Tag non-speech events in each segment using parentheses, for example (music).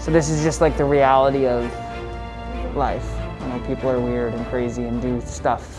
So this is just like the reality of life. You know, people are weird and crazy and do stuff.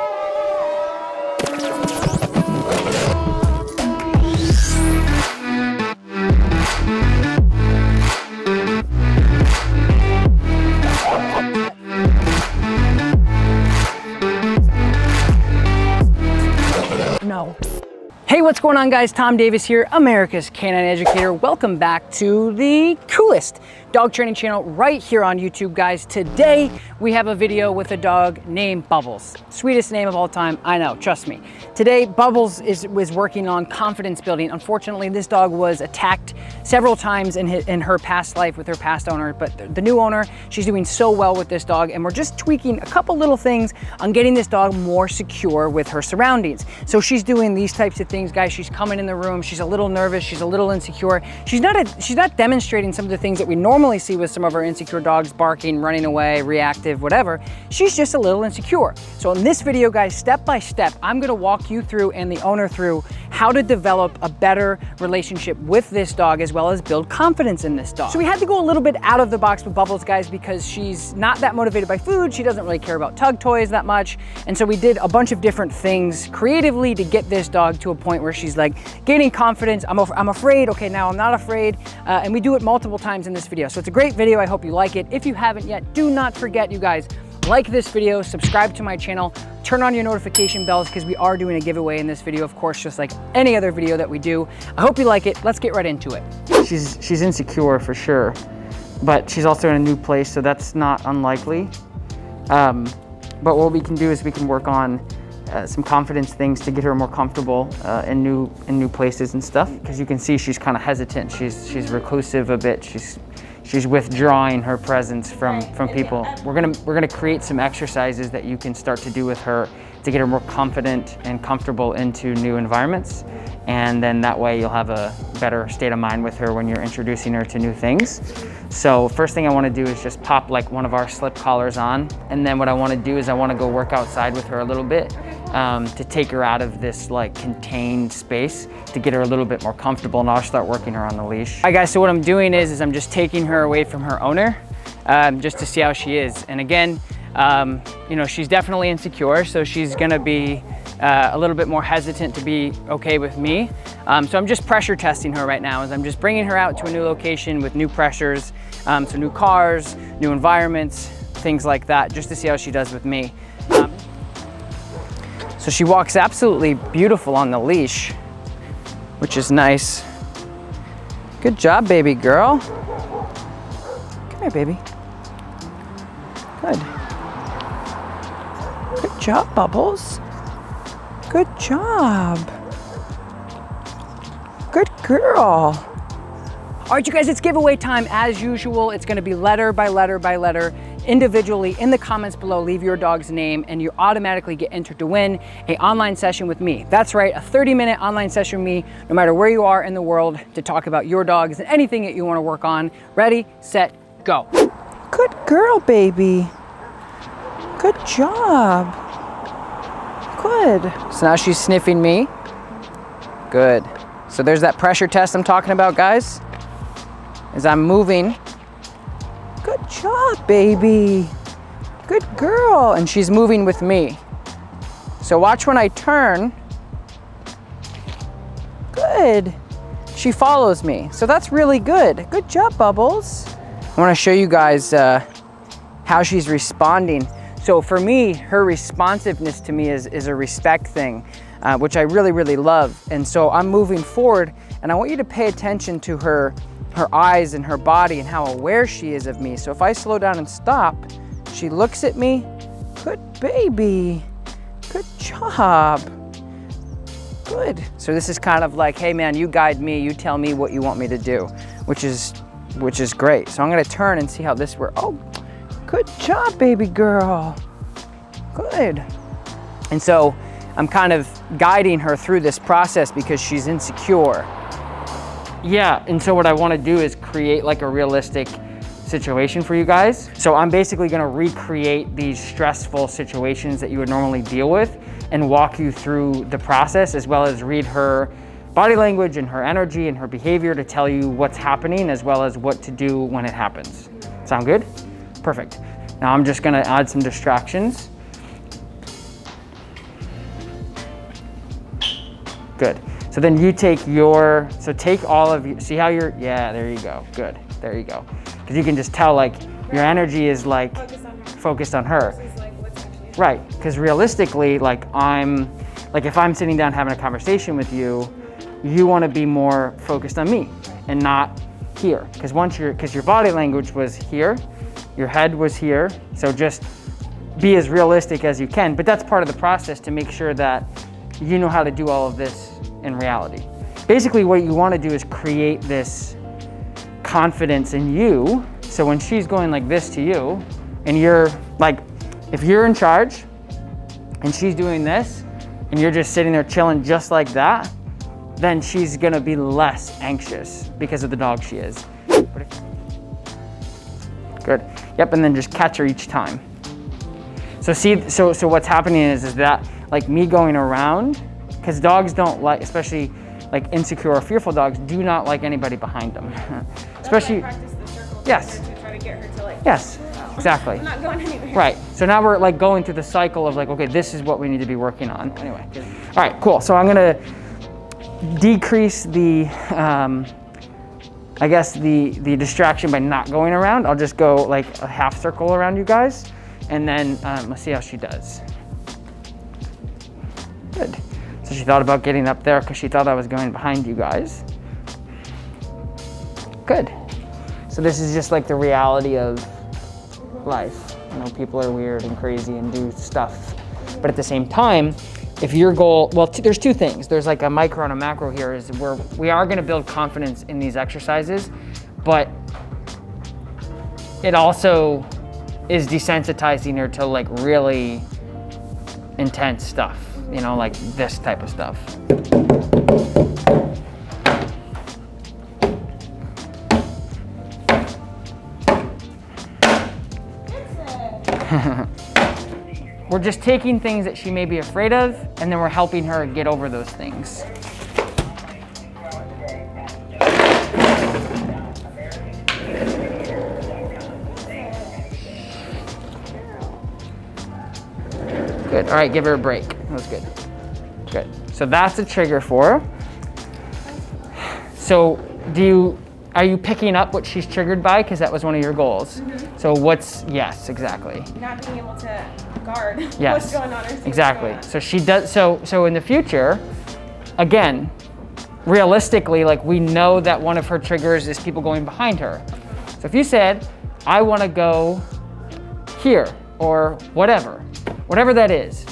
Hey, what's going on guys? Tom Davis here, America's Canine Educator. Welcome back to the coolest dog training channel right here on YouTube, guys. Today, we have a video with a dog named Bubbles. Sweetest name of all time, I know, trust me. Today, Bubbles is, was working on confidence building. Unfortunately, this dog was attacked several times in, his, in her past life with her past owner, but the, new owner, she's doing so well with this dog, and we're just tweaking a couple little things on getting this dog more secure with her surroundings. So she's doing these types of things, guys. She's coming in the room, she's a little nervous, she's a little insecure. She's not, a, she's not demonstrating some of the things that we normally normally see with some of our insecure dogs barking, running away, reactive, whatever, she's just a little insecure. So in this video, guys, step by step, I'm gonna walk you through and the owner through how to develop a better relationship with this dog as well as build confidence in this dog. So we had to go a little bit out of the box with Bubbles, guys, because she's not that motivated by food. She doesn't really care about tug toys that much. And so we did a bunch of different things creatively to get this dog to a point where she's like gaining confidence. I'm, I'm afraid, okay, now I'm not afraid. Uh, and we do it multiple times in this video. So it's a great video. I hope you like it. If you haven't yet, do not forget, you guys, like this video, subscribe to my channel, turn on your notification bells because we are doing a giveaway in this video, of course, just like any other video that we do. I hope you like it. Let's get right into it. She's, she's insecure for sure, but she's also in a new place, so that's not unlikely. Um, but what we can do is we can work on uh, some confidence things to get her more comfortable uh, in new in new places and stuff. Because you can see she's kind of hesitant. She's she's reclusive a bit. She's she's withdrawing her presence from from people. Um, we're gonna we're gonna create some exercises that you can start to do with her to get her more confident and comfortable into new environments. And then that way you'll have a better state of mind with her when you're introducing her to new things. So first thing I wanna do is just pop like one of our slip collars on. And then what I wanna do is I wanna go work outside with her a little bit um, to take her out of this like contained space to get her a little bit more comfortable and I'll start working her on the leash. All right guys, so what I'm doing is, is I'm just taking her away from her owner um, just to see how she is. And again, um, you know, she's definitely insecure, so she's gonna be uh, a little bit more hesitant to be okay with me. Um, so I'm just pressure testing her right now as I'm just bringing her out to a new location with new pressures, um, so new cars, new environments, things like that, just to see how she does with me. So she walks absolutely beautiful on the leash, which is nice. Good job, baby girl. Come here, baby. Good. Good job, Bubbles. Good job. Good girl. All right, you guys, it's giveaway time as usual. It's gonna be letter by letter by letter individually in the comments below, leave your dog's name and you automatically get entered to win a online session with me. That's right, a 30 minute online session with me, no matter where you are in the world to talk about your dogs and anything that you wanna work on. Ready, set, go. Good girl, baby. Good job. Good. So now she's sniffing me. Good. So there's that pressure test I'm talking about, guys. As I'm moving job, baby. Good girl. And she's moving with me. So watch when I turn. Good. She follows me. So that's really good. Good job, Bubbles. I wanna show you guys uh, how she's responding. So for me, her responsiveness to me is, is a respect thing, uh, which I really, really love. And so I'm moving forward and I want you to pay attention to her her eyes and her body and how aware she is of me. So if I slow down and stop, she looks at me, good baby, good job, good. So this is kind of like, hey man, you guide me, you tell me what you want me to do, which is, which is great. So I'm gonna turn and see how this works. Oh, good job, baby girl, good. And so I'm kind of guiding her through this process because she's insecure. Yeah, and so what I wanna do is create like a realistic situation for you guys. So I'm basically gonna recreate these stressful situations that you would normally deal with and walk you through the process as well as read her body language and her energy and her behavior to tell you what's happening as well as what to do when it happens. Sound good? Perfect. Now I'm just gonna add some distractions. Good. So then you take your, so take all of you, see how you're, yeah, there you go. Good, there you go. Because you can just tell like your energy is like focused on her. Right, because realistically, like I'm, like if I'm sitting down having a conversation with you, you want to be more focused on me and not here. Because once you're, because your body language was here, your head was here. So just be as realistic as you can. But that's part of the process to make sure that you know how to do all of this in reality. Basically, what you want to do is create this confidence in you. So when she's going like this to you, and you're like, if you're in charge and she's doing this, and you're just sitting there chilling just like that, then she's gonna be less anxious because of the dog she is. Good. Yep, and then just catch her each time. So see, so so what's happening is is that like me going around, because dogs don't like, especially like insecure or fearful dogs, do not like anybody behind them. (laughs) especially. yes. yes. Exactly. I'm not going anywhere. Right. So now we're like going through the cycle of like, okay, this is what we need to be working on. Anyway. All right. Cool. So I'm gonna decrease the. Um, I guess the, the distraction by not going around, I'll just go like a half circle around you guys and then um, let's see how she does. So she thought about getting up there because she thought I was going behind you guys. Good. So this is just like the reality of life. You know, people are weird and crazy and do stuff. But at the same time, if your goal, well, there's two things. There's like a micro and a macro here is where we are gonna build confidence in these exercises, but it also is desensitizing her to like really intense stuff, you know, like this type of stuff. (laughs) We're just taking things that she may be afraid of, and then we're helping her get over those things. Good. All right, give her a break. That was good. Good. So that's a trigger for her. So do you are you picking up what she's triggered by? Because that was one of your goals. Mm -hmm. So what's, yes, exactly. Not being able to guard (laughs) yes, what's going on. exactly. So she does, so, so in the future, again, realistically, like we know that one of her triggers is people going behind her. So if you said, I wanna go here or whatever, whatever that is,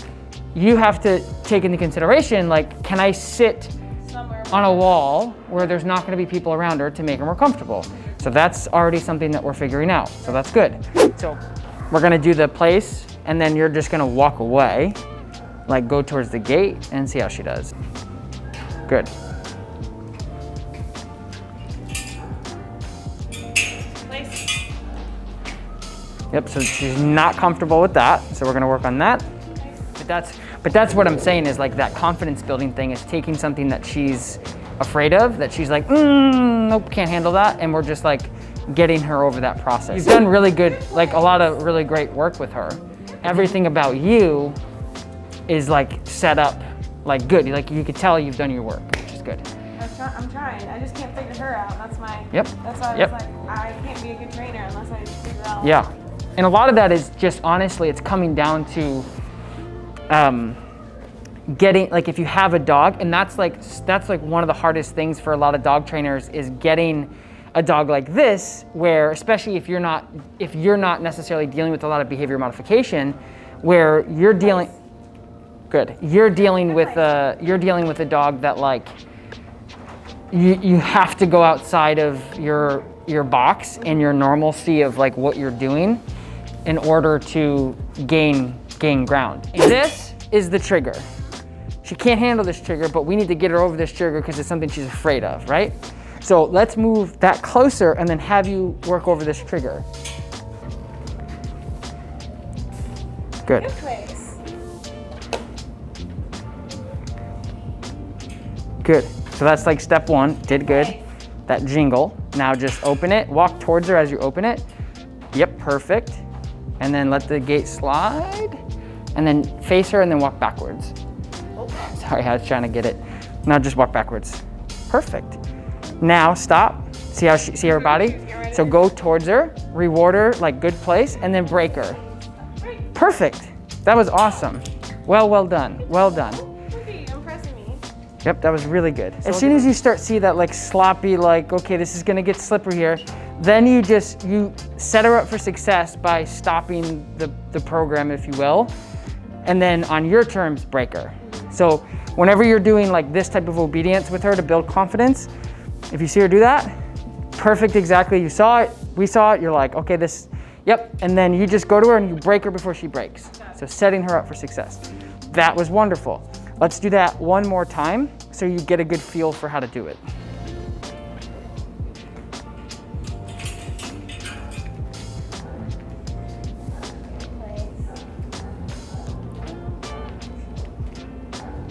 you have to take into consideration, like, can I sit on a wall where there's not gonna be people around her to make her more comfortable. So that's already something that we're figuring out. So that's good. So we're gonna do the place and then you're just gonna walk away, like go towards the gate and see how she does. Good. Yep, so she's not comfortable with that. So we're gonna work on that. But that's but that's what I'm saying is like that confidence building thing is taking something that she's afraid of, that she's like, mm, nope, can't handle that. And we're just like getting her over that process. You've done really good, like a lot of really great work with her. Everything about you is like set up like good. Like you could tell you've done your work, which is good. I'm trying. I just can't figure her out. That's my. Yep. That's why I yep. was like, I can't be a good trainer unless I figure out. Yeah, and a lot of that is just honestly, it's coming down to um, getting like if you have a dog and that's like that's like one of the hardest things for a lot of dog trainers is getting a dog like this where especially if you're not if you're not necessarily dealing with a lot of behavior modification where you're dealing good you're dealing with a you're dealing with a dog that like you you have to go outside of your your box and your normalcy of like what you're doing in order to gain gain ground. This is the trigger. She can't handle this trigger, but we need to get her over this trigger because it's something she's afraid of, right? So let's move that closer and then have you work over this trigger. Good. Good. So that's like step one, did good. That jingle. Now just open it, walk towards her as you open it. Yep, perfect. And then let the gate slide. And then face her and then walk backwards. Oh. Sorry, I was trying to get it. Now just walk backwards. Perfect. Now stop. See how she, see her body? So go towards her, reward her like good place, and then break her. Perfect. That was awesome. Well, well done. Well done. Yep, that was really good. As soon as you start see that like sloppy, like, okay, this is gonna get slippery here, then you just, you set her up for success by stopping the, the program, if you will, and then on your terms, break her. So whenever you're doing like this type of obedience with her to build confidence, if you see her do that, perfect exactly, you saw it, we saw it, you're like, okay, this, yep, and then you just go to her and you break her before she breaks. So setting her up for success. That was wonderful. Let's do that one more time so you get a good feel for how to do it.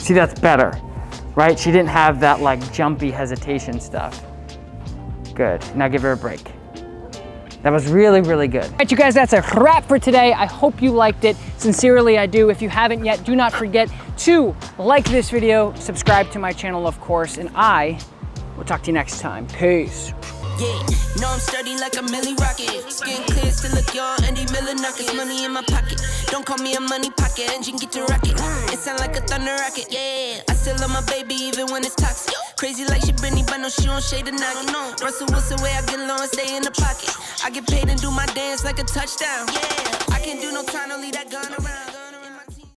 See, that's better, right? She didn't have that like jumpy hesitation stuff. Good, now give her a break. That was really, really good. All right, you guys, that's a wrap for today. I hope you liked it. Sincerely, I do. If you haven't yet, do not forget to like this video, subscribe to my channel, of course, and I will talk to you next time. Peace. Yeah, know I'm sturdy like a milli rocket. Skin clear, still look young, Andy Miller knockers, money in my pocket. Don't call me a money pocket, engine get to rocket. It sound like a thunder rocket, yeah. I still love my baby even when it's toxic. Crazy like she Britney, but no, she don't shade the noggin. No, Russell Wilson way I get low stay in the pocket. I get paid and do my dance like a touchdown. Yeah, I can't do no time to leave that gun around.